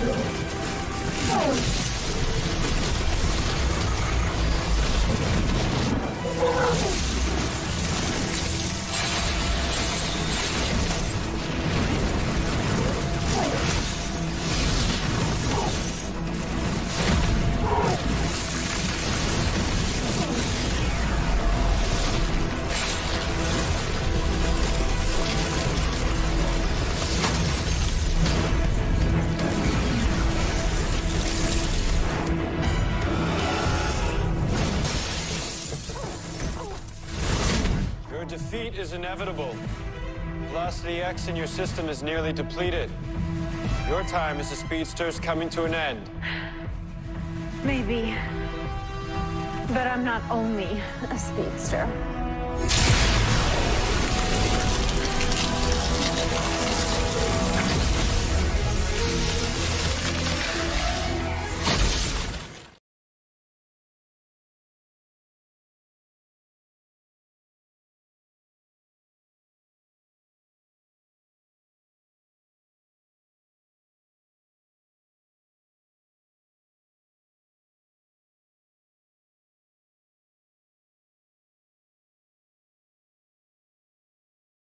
Oh! Defeat is inevitable. Velocity X in your system is nearly depleted. Your time as a speedster is coming to an end. Maybe. But I'm not only a speedster.